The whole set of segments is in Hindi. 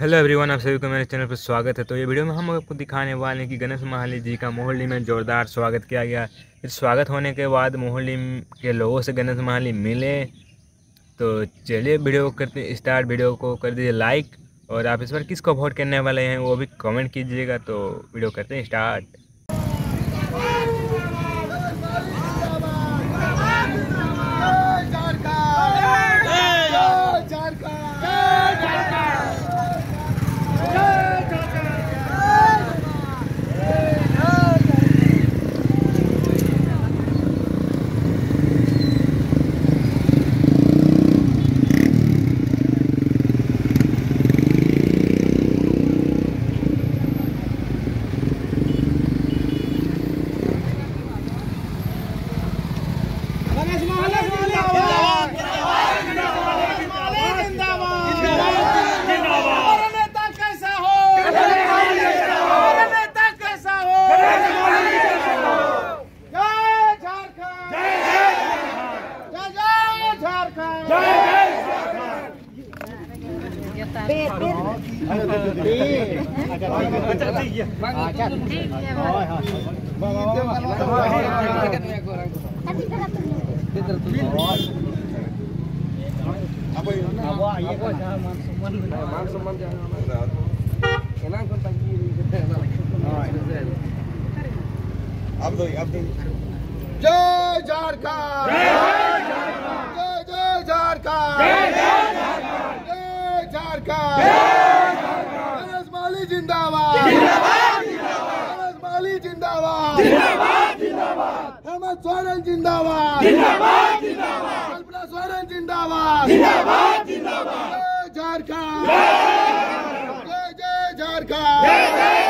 हेलो एवरीवन आप सभी को मेरे चैनल पर स्वागत है। तो ये वीडियो में हम आपको दिखाने वाले हैं कि गणेश महाली जी का मोहल्ली में जोरदार स्वागत किया गया। फिर स्वागत होने के बाद मोहल्ली के लोगों से गणेश महाली मिले। तो चलिए वीडियो करते स्टार्ट वीडियो को कर दीजिए लाइक और आप इस बार किसको वोट करने वाले हैं वो भी कमेंट कीजिएगा। तो वीडियो करते हैं स्टार्ट जय झारखंड जय जय झारखंड जय झारखंड माली जिंदाबाद। गणेश माली जिंदाबाद। हेमंत सोरेन जिंदाबाद। कल्पना सोरेन जिंदाबाद। जय झारखंड। जय जय झारखंड।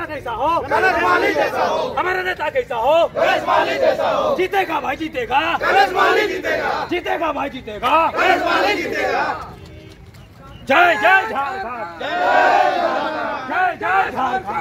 नेता कैसा हो माली जैसा हो हमारा नेता कैसा हो माली जैसा हो जीतेगा भाई जीतेगा माली जीतेगा जीतेगा भाई जीतेगा माली जीतेगा जय जय झारखंड जय जय झारखंड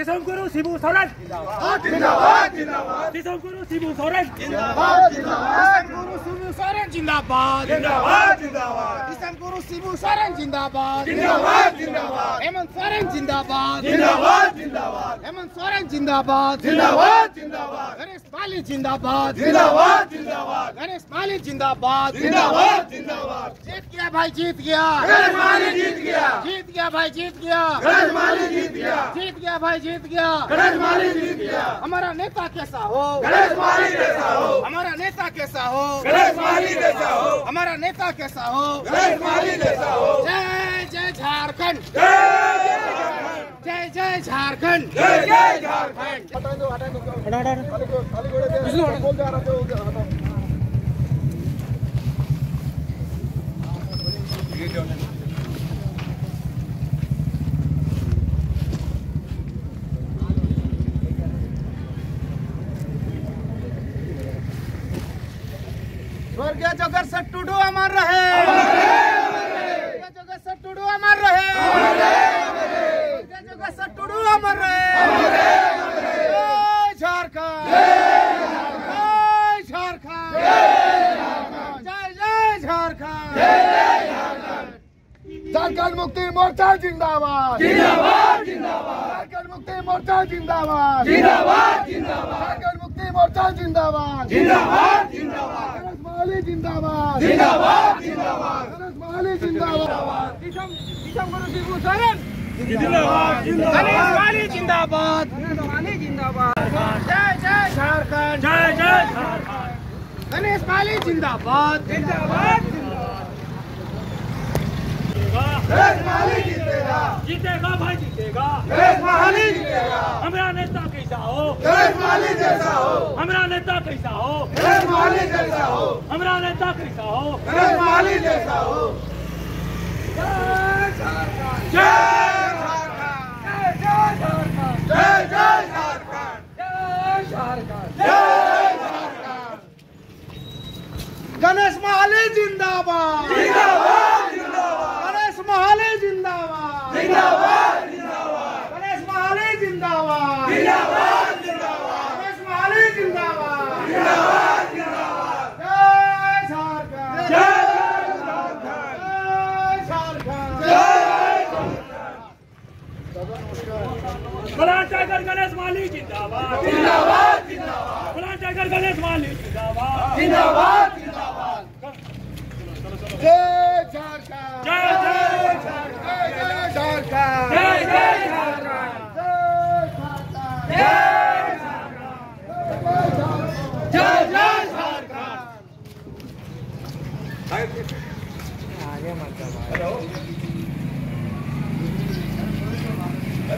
किसान गुरु शिबू सोरेन जिंदाबाद जिंदाबाद किसान गुरु शिबू सोरेन जिंदाबाद जिंदाबाद गुरु शिबू सोरेन जिंदाबाद जिंदाबाद जिंदाबाद किसान गुरु शिबू सोरेन जिंदाबाद जिंदाबाद जिंदाबाद हेमंत सोरेन जिंदाबाद जिंदाबाद जिंदाबाद हेमंत सोरेन जिंदाबाद जिंदाबाद जिंदाबाद माली जिंदाबाद। जिंदाबाद जिंदाबाद। गणेश माली जिंदाबाद। जिंदाबाद जिंदाबाद। जीत गया भाई जीत गया। गणेश माली जीत गया। जीत गया भाई जीत गया। गणेश माली जीत गया। जीत गया भाई जीत गया। गणेश माली जीत गया। हमारा नेता कैसा हो? गणेश माली कैसा हो? हमारा नेता कैसा हो? गणेश माली कैसा हो? हमारा नेता कैसा हो? गणेश माली कैसा हो? जय जय झारखंड। जय झारखंड। जय जय झारखंड। स्वर्गीय जोगेश्वर टुडू अमर रहे स्वर्गीय जोगेश्वर टुडू अमर रहे स्वर्गीय जोगेश्वर टुडू अमर रहे जय झारखंड जय झारखंड जय जय झारखंड झारखंड मुक्ति मोर्चा जिंदाबाद जिंदाबाद जिंदाबाद झारखंड मुक्ति मोर्चा जिंदाबाद जिंदाबाद जिंदाबाद झारखंड मुक्ति मोर्चा जिंदाबाद जिंदाबाद जिंदाबाद माली जिंदाबाद जिंदाबाद जिंदाबाद गणेश जिंदाबाद जिंदाबाद जिंदाबाद जय जय झारखंड जय जय झारखंड गणेश माली जिंदाबाद जीतेगा जीतेगा भाई जीतेगा। हमारा नेता कैसा हो? हमारा नेता कैसा हो? हमारा नेता कैसा हो? गणेश महाले जिंदाबाद गणेश महाले जिंदाबाद गणेश महाले जिंदाबाद गणेश महाले जिंदाबाद जय झारखंड जय झारखंड फलान टाइगर गणेश माली जय जय जय जय झारखंड फलान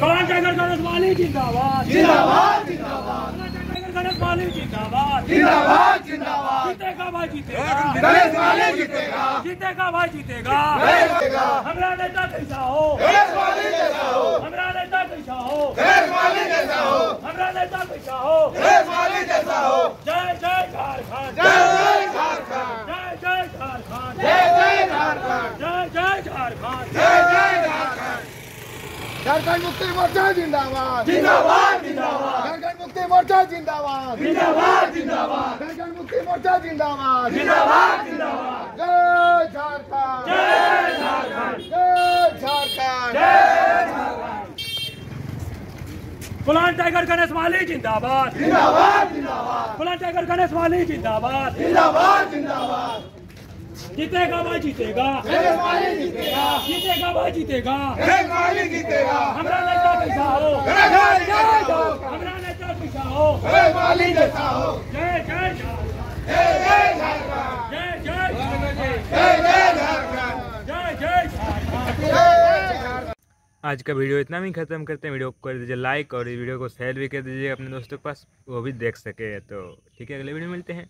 टाइगर गणेश जिंदाबाद। जिंदाबाद जिंदाबाद। गणेश माली जिंदाबाद जिंदाबाद। जिंदाबाद जीतेगा भाई जीतेगा। गणेश माली जीतेगा। जीतेगा भाई जीतेगा। हमारा नेता कैसा हो? गणेश माली जैसा हो। हमारा नेता कैसा हो? गणेश माली जैसा हो। हमारा नेता कैसा हो? गणेश माली जैसा हो। जय जय झारखंड जय जय झारखंड जय जय झारखंड जय जय झारखंड जय जय झारखंड जय जय झारखंड झारखंड मुक्ति मोर्चा जिंदाबाद जिंदाबाद जिंदाबाद झारखंड मुक्ति मोर्चा जिंदाबाद जिंदाबाद जिंदाबाद झारखंड मुक्ति मोर्चा जिंदाबाद जिंदाबाद जिंदाबाद जय झारखंड जय झारखंड जय झारखंड जय फलान टाइगर गणेश माली जिंदाबाद जिंदाबाद जिंदाबाद फलान टाइगर गणेश माली जिंदाबाद जिंदाबाद जिंदाबाद जीतेगा भाई जीतेगा जीतेगा जीतेगा भाई जीतेगा जीतेगा हमारा नेता कैसा हो हो हमारा नेता कैसा हो गणेश माली जैसा हो जय जय जय जय झारखंड जय जय झारखंड जय जय झारखंड जय जय झारखंड जय झारखंड आज का वीडियो इतना भी ख़त्म करते हैं वीडियो को कर दीजिए लाइक और इस वीडियो को शेयर भी कर दीजिए अपने दोस्तों के पास वो भी देख सके तो ठीक है अगले वीडियो में मिलते हैं